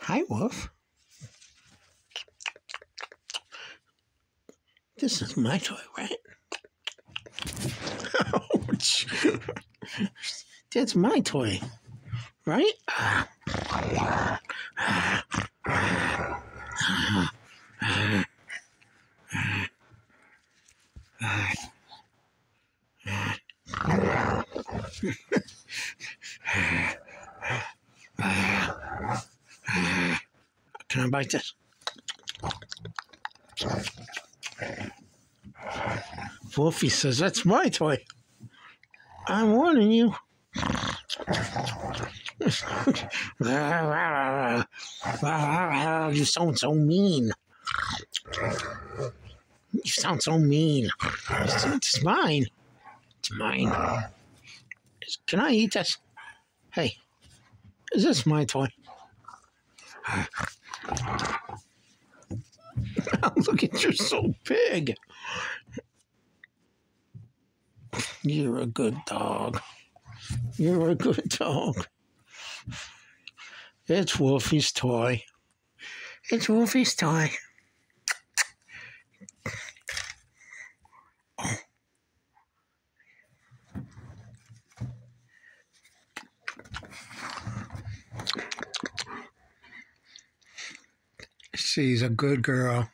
Hi, Wolf. This is my toy, right? Ouch. That's my toy, right? Can I bite this? Wolfy says, That's my toy. I'm warning you. you sound so mean. You sound so mean. It's mine. It's mine. Can I eat this? Hey, is this my toy? Look at you're so big. You're a good dog. You're a good dog. It's Wolfy's toy. It's Wolfy's toy. She's a good girl.